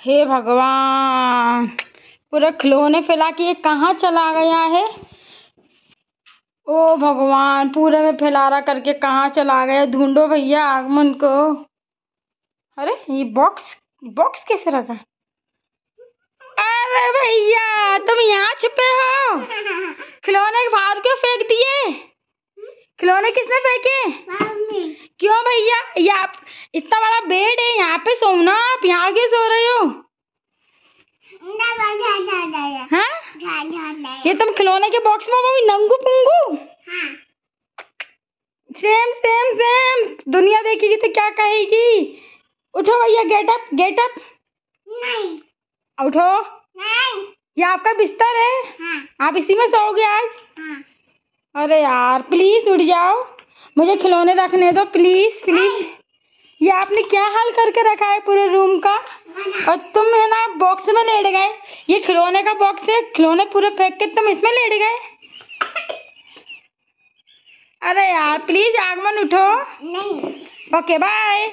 हे भगवान पूरे खिलौने फैला के ये कहाँ चला गया है? ओ भगवान पूरे में फैलारा करके कहाँ चला गया? ढूंढो भैया आगमन को। अरे ये बॉक्स बॉक्स कैसे रखा? अरे भैया तुम यहाँ छुपे हो। खिलौने बाहर क्यों फेंक दिए? खिलौने किसने फेंके? क्यों भैया? ये आप इतना बड़ा बेड है यहाँ पे सोना आप यहाँ क्यों सो रहे हो? हाँ ये तुम खिलौने के बॉक्स में भी नंगू पुंगू? सेम सेम सेम दुनिया देखेगी तो क्या कहेगी? उठो भैया गेट अप गेट अप नहीं। उठो। नहीं। ये आपका बिस्तर है। हाँ। आप इसी में सोओगे आज? हाँ। अरे यार प्लीज़ उठ जाओ। मुझे खिलौने रखने दो प्लीज़ प्लीज़ ये आपने क्या हाल करके रखा है पूरे रूम का? और तुम बॉक्स में लेट गए। ये खिलौने का बॉक्स है खिलौने पूरे फेंक के तुम इसमें लेट गए। अरे यार प्लीज़ आगमन उठो। नहीं। Okay bye